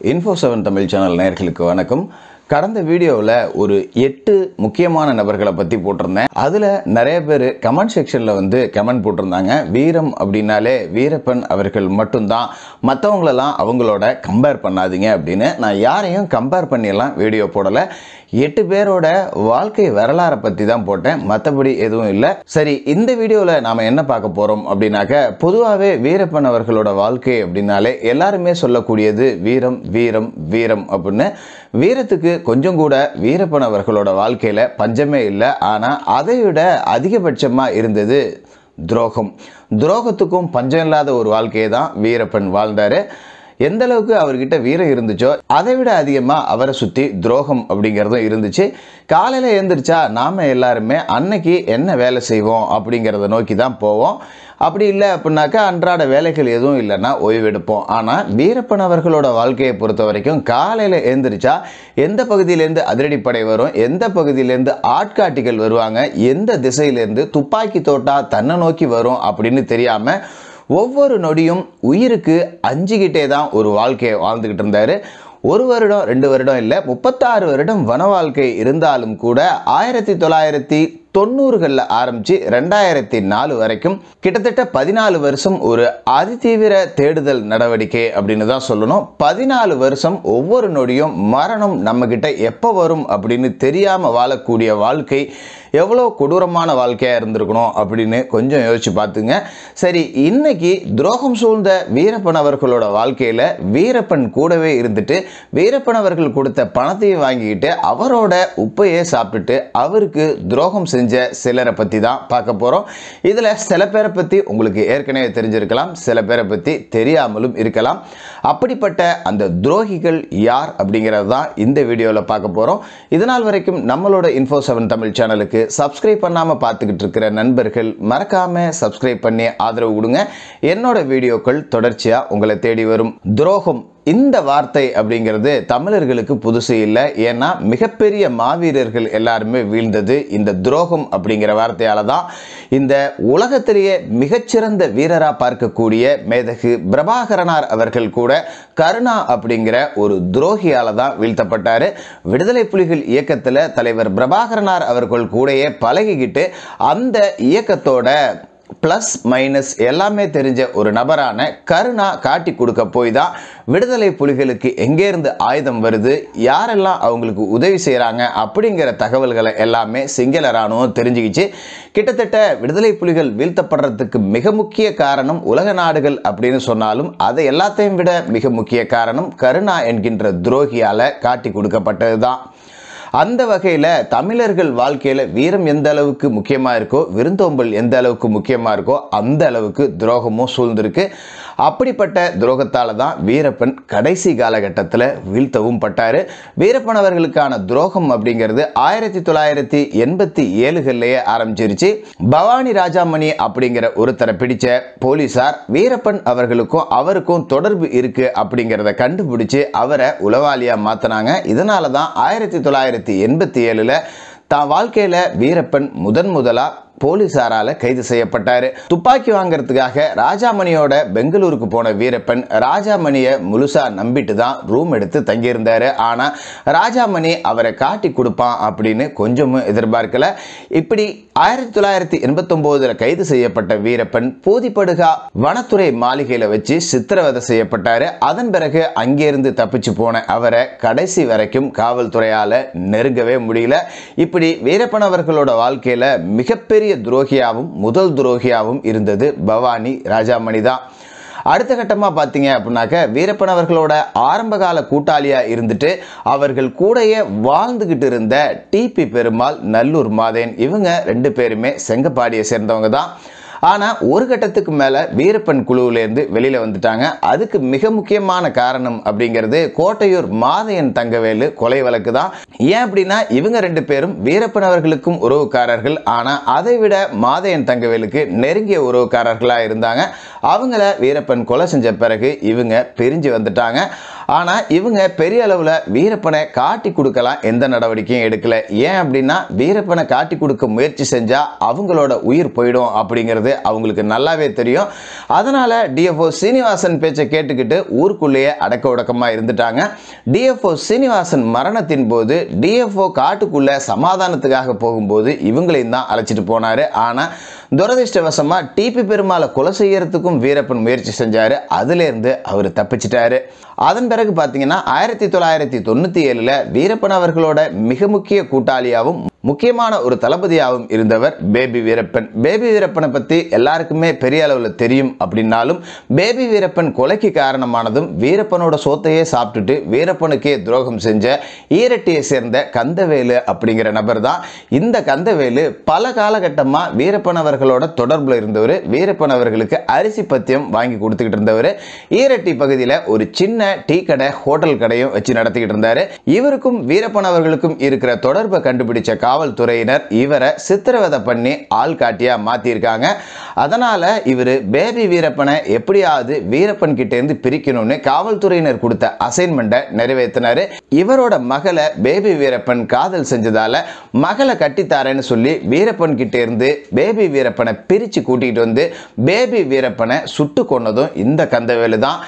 Info seven Tamil channel நேர்களுக்கு வணக்கம். கடந்த வீடியோவில் ஒரு எட்டு முக்கியமான நபர்களை பற்றி போட்டிருந்தேன். அதில் நிறைய பேர் கமெண்ட் செக்ஷனில் வந்து கமெண்ட் போட்டிருந்தாங்க. வீரம் அப்படின்னாலே வீரப்பன் அவர்கள் மட்டும்தான். மற்றவங்களெல்லாம் அவங்களோட கம்பேர் பண்ணாதீங்க அப்படின்னு நான் யாரையும் கம்பேர் பண்ணியெல்லாம் வீடியோ போடலை. எட்டு பேரோட வாழ்க்கை வரலாறை பற்றி தான் போட்டேன். மற்றபடி எதுவும் இல்லை. சரி இந்த வீடியோவில் நாம் என்ன பார்க்க போகிறோம் அப்படின்னாக்க பொதுவாகவே வீரப்பன் அவர்களோட வாழ்க்கை அப்படின்னாலே எல்லாருமே சொல்லக்கூடியது வீரம் வீரம் வீரம் அப்படின்னு. வீரத்துக்கு கொஞ்சம் கூட வீரப்பன் அவர்களோட வாழ்க்கையில் பஞ்சமே இல்லை. ஆனால் அதை விட அதிகபட்சமாக இருந்தது துரோகம். துரோகத்துக்கும் பஞ்சம் இல்லாத ஒரு வாழ்க்கையை தான் வீரப்பன் வாழ்ந்தார். எந்த அளவுக்கு அவர்கிட்ட வீரம் இருந்துச்சோ அதை விட அதிகமாக அவரை சுற்றி துரோகம் அப்படிங்கிறதும் இருந்துச்சு. காலையில் எழுந்திரிச்சா நாம் எல்லாருமே அன்னைக்கு என்ன வேலை செய்வோம்? அப்படிங்கிறத நோக்கி தான் போவோம். அப்படி இல்லை அப்படின்னாக்கா அன்றாட வேலைகள் எதுவும் இல்லைன்னா ஓய்வெடுப்போம். ஆனால் வீரப்பன் அவர்களோட வாழ்க்கையை பொறுத்த வரைக்கும் காலையில் எழுந்திரிச்சா எந்த பகுதியிலேருந்து அதிரடிப்படை வரும் எந்த பகுதியிலேருந்து ஆட்காட்டிகள் வருவாங்க எந்த திசையிலேருந்து துப்பாக்கி தோட்டா தன்னை நோக்கி வரும் அப்படின்னு தெரியாமல் ஒவ்வொரு நொடியும் உயிருக்கு அஞ்சுக்கிட்டே தான் ஒரு வாழ்க்கையை வாழ்ந்துக்கிட்டு இருந்தார். ஒரு வருடம் ரெண்டு வருடம் இல்லை முப்பத்தாறு வருடம் வன வாழ்க்கை இருந்தாலும் கூட ஆயிரத்தி தொள்ளாயிரத்தி தொண்ணூறுகளில் ஆரம்பித்து ரெண்டாயிரத்தி நாலு வரைக்கும் கிட்டத்தட்ட பதினாலு வருஷம் ஒரு அதிதீவிர தேடுதல் நடவடிக்கை அப்படின்னு தான் சொல்லணும். பதினாலு வருஷம் ஒவ்வொரு நொடியும் மரணம் நம்மக்கிட்ட எப்போ வரும் அப்படின்னு தெரியாமல் வாழக்கூடிய வாழ்க்கை எவ்வளோ கொடூரமான வாழ்க்கையாக இருந்திருக்கணும் அப்படின்னு கொஞ்சம் யோசிச்சு பார்த்துங்க. சரி இன்னைக்கு துரோகம் சூழ்ந்த வீரப்பன் அவர்களோட வாழ்க்கையில் வீரப்பன் கூடவே இருந்துட்டு வீரப்பன் அவர்கள் கொடுத்த பணத்தையும் வாங்கிக்கிட்டு அவரோட உப்பையே சாப்பிட்டுட்டு அவருக்கு துரோகம் செஞ்ச சிலரை பற்றி தான் பார்க்க போகிறோம் இதில் சில பேரை பற்றி உங்களுக்கு ஏற்கனவே தெரிஞ்சிருக்கலாம் சில பேரை பற்றி தெரியாமலும் இருக்கலாம். அப்படிப்பட்ட அந்த துரோகிகள் யார் அப்படிங்கிறது தான் இந்த வீடியோவில் பார்க்க போகிறோம் இதனால் வரைக்கும் நம்மளோட இன்ஃபோ செவன் தமிழ் சேனலுக்கு சப்ஸ்கிரைப் பண்ணாமல் பார்த்துக்கிட்டு இருக்கிற நண்பர்கள் மறக்காமல் சப்ஸ்கிரைப் பண்ணி ஆதரவு கொடுங்க. என்னோட வீடியோக்கள் தொடர்ச்சியாக உங்களை தேடி வரும். துரோகம் இந்த வார்த்தை அப்படிங்கிறது தமிழர்களுக்கு புதுசு இல்லை. ஏன்னா மிகப்பெரிய மாவீரர்கள் எல்லாருமே வீழ்ந்தது இந்த துரோகம் அப்படிங்கிற வார்த்தையால தான் இந்த உலகத்திலேயே மிகச்சிறந்த வீரராக பார்க்கக்கூடிய மேதகு பிரபாகரனார் அவர்கள் கூட கருணா அப்படிங்கிற ஒரு துரோகியால தான் வீழ்த்தப்பட்டார். விடுதலை புலிகள் இயக்கத்தில் தலைவர் பிரபாகரனார் அவர்கள் கூடயே பழகிக்கிட்டு அந்த இயக்கத்தோட ப்ளஸ் மைனஸ் எல்லாமே தெரிஞ்ச ஒரு நபரான கருணா காட்டி கொடுக்க போய் தான் விடுதலை புலிகளுக்கு எங்கேருந்து ஆயுதம் வருது யாரெல்லாம் அவங்களுக்கு உதவி செய்கிறாங்க அப்படிங்கிற தகவல்களை எல்லாமே சிங்கள இராணுவம் தெரிஞ்சுக்கிச்சு. கிட்டத்தட்ட விடுதலை புலிகள் வீழ்த்தப்படுறதுக்கு மிக முக்கிய காரணம் உலக நாடுகள் அப்படின்னு சொன்னாலும் அதை எல்லாத்தையும் விட மிக முக்கிய காரணம் கருணா என்கின்ற துரோகியால் காட்டி கொடுக்கப்பட்டது தான் அந்த வகையில் தமிழர்கள் வாழ்க்கையில் வீரம் எந்த அளவுக்கு முக்கியமாக இருக்கோ விருந்தோம்பல் எந்த அளவுக்கு முக்கியமாக இருக்கோ அந்த அளவுக்கு துரோகமும் சூழ்ந்திருக்கு. அப்படிப்பட்ட துரோகத்தால் தான் வீரப்பன் கடைசி காலகட்டத்தில் வீழ்த்தவும் பட்டார். வீரப்பன் அவர்களுக்கான துரோகம் அப்படிங்கிறது ஆயிரத்தி தொள்ளாயிரத்தி எண்பத்தி ஏழுகள்லேயே ஆரம்பிச்சிருச்சு. பவானி ராஜாமணி அப்படிங்கிற ஒருத்தரை பிடிச்ச போலீசார் வீரப்பன் அவர்களுக்கும் அவருக்கும் தொடர்பு இருக்கு அப்படிங்கிறத கண்டுபிடிச்சு அவரை உளவாளியாக மாற்றினாங்க இதனால தான் ஆயிரத்தி தொள்ளாயிரத்தி எண்பத்தி ஏழில் தான் வாழ்க்கையில் வீரப்பன் முதன் முதலாக போலீசாரால கைது செய்யப்பட்டார். துப்பாக்கி வாங்குறதுக்காக ராஜாமணியோட பெங்களூருக்கு போன வீரப்பன் ராஜாமணியை முழுசா நம்பிட்டு தான் ரூம் எடுத்து தங்கியிருந்தாரு. ஆனா ராஜாமணி அவரை காட்டி கொடுப்பான் அப்படின்னு கொஞ்சமும் எதிர்பார்க்கல. இப்படி ஆயிரத்தி தொள்ளாயிரத்தி எண்பத்தொம்போதில் கைது செய்யப்பட்ட வீரப்பன் போதிப்படுகா வனத்துறை மாளிகையில வச்சு சித்திரவதை செய்யப்பட்டாரு. அதன் பிறகு அங்கிருந்து தப்பிச்சு போன அவரை கடைசி வரைக்கும் காவல்துறையால நெருங்கவே முடியல. இப்படி வீரப்பன் அவர்களோட வாழ்க்கையில மிகப்பெரிய பெரிய துரோகியாவும் முதல் துரோகியாவும் இருந்தது பவானி ராஜாமணி தான். அடுத்த கட்டமாக பார்த்தீங்க அப்படின்னாக்க வீரப்பன் அவர்களோட ஆரம்பகால கூட்டாளியாக இருந்துட்டு அவர்கள் கூடயே வாழ்ந்துக்கிட்டு இருந்த டிபி பெருமாள் நல்லூர் மாதேன். இவங்க ரெண்டு பேருமே செங்கப்பாடியை சேர்ந்தவங்க தான். ஆனால் ஒரு கட்டத்துக்கு மேலே வீரப்பன் குழுவிலேருந்து வெளியில் வந்துட்டாங்க. அதுக்கு மிக முக்கியமான காரணம் அப்படிங்கிறது கோட்டையூர் மாதையன் தங்கவேலு கொலை வழக்கு தான். ஏன் அப்படின்னா இவங்க ரெண்டு பேரும் வீரப்பன் அவர்களுக்கும் உறவுக்காரர்கள். ஆனால் அதை விட மாதையன் தங்கவேலுக்கு நெருங்கிய உறவுக்காரர்களாக இருந்தாங்க. அவங்கள வீரப்பன் கொலை செஞ்ச பிறகு இவங்க பிரிஞ்சு வந்துட்டாங்க. ஆனால் இவங்க பெரிய அளவில் வீரப்பனை காட்டி கொடுக்கலாம் எந்த நடவடிக்கையும் எடுக்கல. ஏன் அப்படின்னா வீரப்பனை காட்டி கொடுக்க முயற்சி செஞ்சால் அவங்களோட உயிர் போயிடும் அப்படிங்கிறது அவங்களுக்கு நல்லாவே தெரியும். அதனால் டிஎஃப்ஓ சீனிவாசன் பேச்சை கேட்டுக்கிட்டு ஊருக்குள்ளேயே அடக்க உடக்கமாக இருந்துட்டாங்க. டிஎஃப்ஓ சீனிவாசன் மரணத்தின் போது டிஎஃப்ஓ காட்டுக்குள்ளே சமாதானத்துக்காக போகும்போது இவங்களையும் தான் அழைச்சிட்டு போனார். ஆனால் துரதிருஷ்டவசமாக டிபி பெருமாளை கொலை செய்யறதுக்கும் வீரப்பன் முயற்சி செஞ்சார். அதுலேருந்து அவர் தப்பிச்சிட்டாரு. அதன் பிறகு பார்த்தீங்கன்னா ஆயிரத்தி தொள்ளாயிரத்தி தொண்ணூற்றி ஏழில் வீரப்பன் அவர்களோட மிக முக்கிய கூட்டாளியாகவும் முக்கியமான ஒரு தளபதியாகவும் இருந்தவர் பேபி வீரப்பன். பேபி வீரப்பனை பற்றி எல்லாருக்குமே பெரிய அளவில் தெரியும் அப்படின்னாலும் பேபி வீரப்பன் கொலைக்கு காரணமானதும் வீரப்பனோட சோத்தையே சாப்பிட்டுட்டு வீரப்பனுக்கே துரோகம் செஞ்ச ஈரட்டியை சேர்ந்த கந்தவேலு அப்படிங்கிற நபர் தான் இந்த கந்தவேலு பல காலகட்டமாக வீரப்பன் அவர்களோட தொடர்பில் இருந்தவர். வீரப்பன் அவர்களுக்கு அரிசி பத்தியம் வாங்கி கொடுத்துக்கிட்டு இருந்தவர். ஈரட்டி பகுதியில் ஒரு சின்ன டீ கடை ஹோட்டல் கடையும் வச்சு நடத்திக்கிட்டு இருந்தார். இவருக்கும் வீரப்பன் அவர்களுக்கும் இருக்கிற தொடர்பை கண்டுபிடிச்ச காவல்துறையினர் இவரை சித்திரவதை பண்ணி ஆள் காட்டியா அதனால் இவர் பேபி வீரப்பனை எப்படியாவது வீரப்பன் கிட்டேருந்து பிரிக்கணும்னு காவல்துறையினர் கொடுத்த அசைன்மெண்ட்டை நிறைவேற்றினார் இவரோட மகளை பேபி வீரப்பன் காதல் செஞ்சதால மகளை கட்டித்தாரேன்னு சொல்லி வீரப்பன் கிட்டேருந்து பேபி வீரப்பனை பிரித்து கூட்டிகிட்டு வந்து பேபி வீரப்பனை சுட்டு கொன்னதும் இந்த கந்தவேலு தான்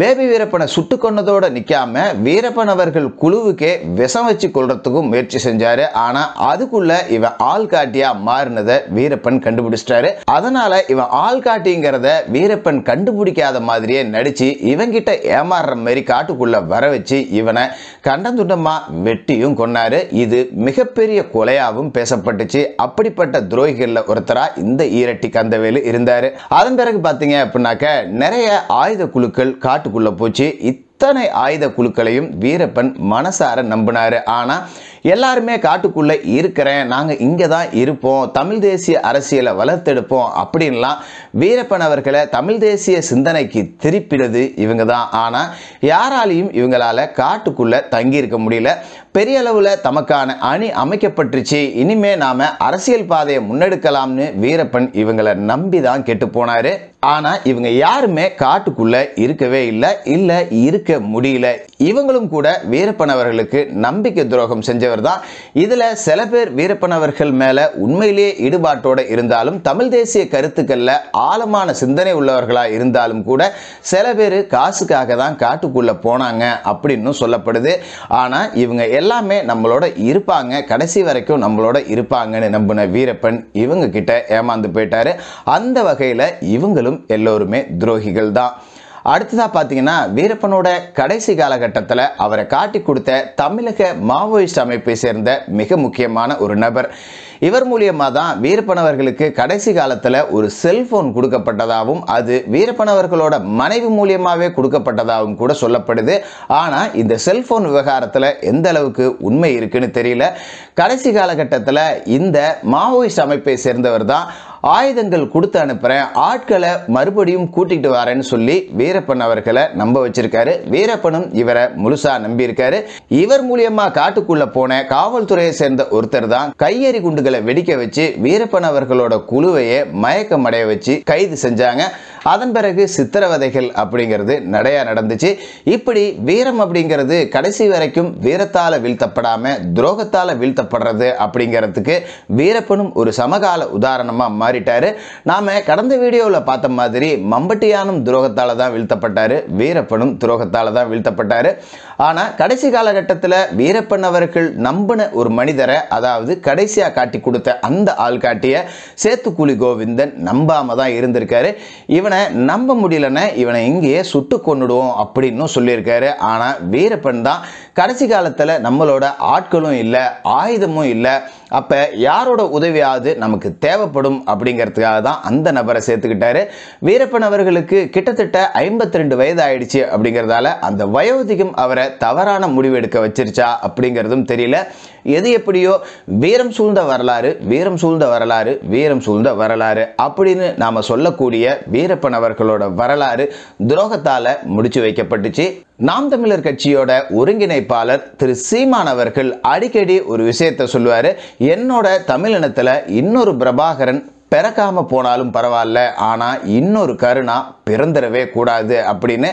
பேபி வீரப்பனை சுட்டு கொன்னதோடு நிற்காம வீரப்பன் அவர்கள் குழுவுக்கே விஷம் வச்சு கொள்றதுக்கும் முயற்சி செஞ்சாரு. ஆனா அதுக்குள்ள இவன் ஆள் காட்டியா மாறினதை வீரப்பன் கண்டுபிடிச்சிட்டாரு. அதனால இவன் ஆள் காட்டிங்கிறத வீரப்பன் கண்டுபிடிக்காத மாதிரியே நடிச்சு இவங்கிட்ட ஏமாறுற மாதிரி காட்டுக்குள்ள வர வச்சு இவனை கண்டந்துண்டமா வெட்டியும் கொன்னாரு. இது மிகப்பெரிய கொலையாகவும் பேசப்பட்டுச்சு. அப்படிப்பட்ட துரோகிகள்ல ஒருத்தரா இந்த ஈரட்டி கந்தவேலு இருந்தாரு. அதன் பிறகு பாத்தீங்க அப்படின்னாக்க நிறைய ஆயுத குழுக்கள் காட்டு காட்டுக்குள்ளே போச்சு. இத்தனை ஆயுத குழுக்களையும் வீரப்பன் மனசார நம்பினார். ஆனா எல்லாருமே காட்டுக்குள்ளே இருக்கிறேன். நாங்கள் இங்கே தான் இருப்போம். தமிழ் தேசிய அரசியலை வளர்த்தெடுப்போம் அப்படின்லாம் வீரப்பன் அவர்களை தமிழ் தேசிய சிந்தனைக்கு திருப்பிடுது இவங்க தான் ஆனால் யாராலையும் இவங்களால காட்டுக்குள்ளே தங்கி இருக்க முடியல. பெரிய அளவில் தமக்கான அணி அமைக்கப்பட்டுருச்சு. இனிமே நாம அரசியல் பாதையை முன்னெடுக்கலாம்னு வீரப்பன் இவங்களை நம்பி தான் கெட்டு போனாரு. ஆனா இவங்க யாருமே காட்டுக்குள்ள இருக்கவே இல்லை இல்ல இருக்க முடியல. இவங்களும் கூட வீரப்பன் அவர்களுக்கு நம்பிக்கை துரோகம் செஞ்சவர் தான் இதுல சில பேர் வீரப்பன் அவர்கள் மேல உண்மையிலேயே ஈடுபாட்டோட இருந்தாலும் தமிழ் தேசிய கருத்துக்கள்ல ஆழமான சிந்தனை உள்ளவர்களா இருந்தாலும் கூட சில பேர் காசுக்காக தான் காட்டுக்குள்ள போனாங்க அப்படின்னு சொல்லப்படுது. ஆனா இவங்க எல்லாமே நம்மளோட இருப்பாங்க. கடைசி வரைக்கும் நம்மளோட இருப்பாங்கன்னு நம்பின வீரப்பன் இவங்க கிட்ட ஏமாந்து போயிட்டாரு. அந்த வகையில் இவங்களும் எல்லோருமே துரோகிகள் தான் அடுத்ததாக பார்த்தீங்கன்னா வீரப்பனோட கடைசி காலகட்டத்தில் அவரை காட்டி கொடுத்த தமிழக மாவோயிஸ்ட் அமைப்பை சேர்ந்த மிக முக்கியமான ஒரு நபர். இவர் மூலியமாக தான் வீரப்பனவர்களுக்கு கடைசி காலத்தில் ஒரு செல்போன் கொடுக்கப்பட்டதாகவும் அது வீரப்பனவர்களோட மனைவி மூலியமாகவே கொடுக்கப்பட்டதாகவும் கூட சொல்லப்படுது. ஆனால் இந்த செல்போன் விவகாரத்தில் எந்த அளவுக்கு உண்மை இருக்குன்னு தெரியல. கடைசி காலகட்டத்தில் இந்த மாவோயிஸ்ட் அமைப்பை சேர்ந்தவர் தான் ஆயுதங்கள் கொடுத்து அனுப்புகிறேன் ஆட்களை மறுபடியும் கூட்டிகிட்டு வரேன்னு சொல்லி வீரப்பன் அவர்களை நம்ப வச்சிருக்காரு. வீரப்பனும் இவரை முழுசா நம்பியிருக்காரு இவர் மூலியமா காட்டுக்குள்ள போன காவல்துறையை சேர்ந்த ஒருத்தர் தான் கையெறி குண்டுகளை வெடிக்க வச்சு வீரப்பன் அவர்களோட குழுவையே மயக்கம் அடைய வச்சு கைது செஞ்சாங்க. அதன் பிறகு சித்திரவதைகள் அப்படிங்கிறது நடையா நடந்துச்சு. இப்படி வீரம் அப்படிங்கிறது கடைசி வரைக்கும் வீரத்தால் வீழ்த்தப்படாம துரோகத்தால் வீழ்த்தப்படுறது அப்படிங்கிறதுக்கு வீரப்பனும் ஒரு சமகால உதாரணமாக மாறிட்டாரு. நாம கடந்த வீடியோவில் பார்த்த மாதிரி மம்பட்டியானும் துரோகத்தால் தான் வீழ்த்தப்பட்டாரு. வீரப்பனும் துரோகத்தால் தான் வீழ்த்தப்பட்டாரு. ஆனால் கடைசி காலகட்டத்தில் வீரப்பன் அவர்கள் நம்பின ஒரு மனிதரை அதாவது கடைசியாக காட்டி கொடுத்த அந்த ஆள்காட்டிய சேத்துக்குழி கோவிந்தன் நம்பாம தான் இருந்திருக்காரு. இவனை நம்ப முடியலன்னா இவனை இங்கேயே சுட்டு கொண்டுடுவோம் அப்படின்னு சொல்லியிருக்காரு. ஆனால் வீரப்பன் தான் கடைசி காலத்தில் நம்மளோட ஆட்களும் இல்லை ஆயுதமும் இல்லை அப்போ யாரோட உதவியாவது நமக்கு தேவைப்படும் அப்படிங்கிறதுக்காக தான் அந்த நபரை சேர்த்துக்கிட்டாரு. வீரப்பன் அவர்களுக்கு கிட்டத்தட்ட ஐம்பத்தி ரெண்டு வயது ஆயிடுச்சு அப்படிங்கிறதால அந்த வயோதிகம் அவரை தவறான முடிவு எடுக்க வச்சிருச்சா அப்படிங்கிறதும் தெரியல. எது எப்படியோ வீரம் சூழ்ந்த வரலாறு வீரம் சூழ்ந்த வரலாறு வீரம் சூழ்ந்த வரலாறு அப்படின்னு நாம் சொல்லக்கூடிய வீரப்பன் அவர்களோட வரலாறு துரோகத்தால் முடிச்சு வைக்கப்பட்டுச்சு. நாம் தமிழர் கட்சியோட ஒருங்கிணைப்பாளர் திரு சீமான் அவர்கள் அடிக்கடி ஒரு விஷயத்தை சொல்லுவார். என்னோட தமிழினத்தில் இன்னொரு பிரபாகரன் பிறக்காம போனாலும் பரவாயில்ல ஆனால் இன்னொரு கருணா பிறந்துடவே கூடாது அப்படின்னு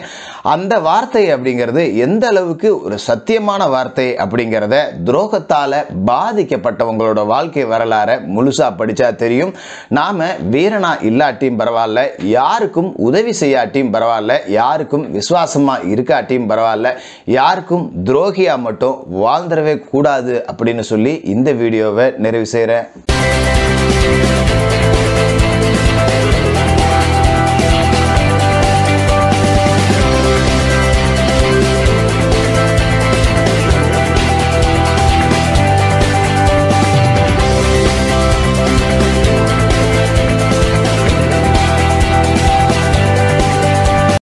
அந்த வார்த்தை அப்படிங்கிறது எந்த அளவுக்கு ஒரு சத்தியமான வார்த்தை அப்படிங்கிறத துரோகத்தால் பாதிக்கப்பட்டவங்களோட வாழ்க்கை வரலாறை முழுசாக படித்தா தெரியும். நாம் வீரனா இல்லாட்டியும் பரவாயில்ல யாருக்கும் உதவி செய்யாட்டியும் பரவாயில்ல யாருக்கும் விசுவாசமாக இருக்காட்டியும் பரவாயில்ல யாருக்கும் துரோகியாக மட்டும் வாழ்ந்துடவே கூடாது அப்படின்னு சொல்லி இந்த வீடியோவை நிறைவு செய்கிறேன்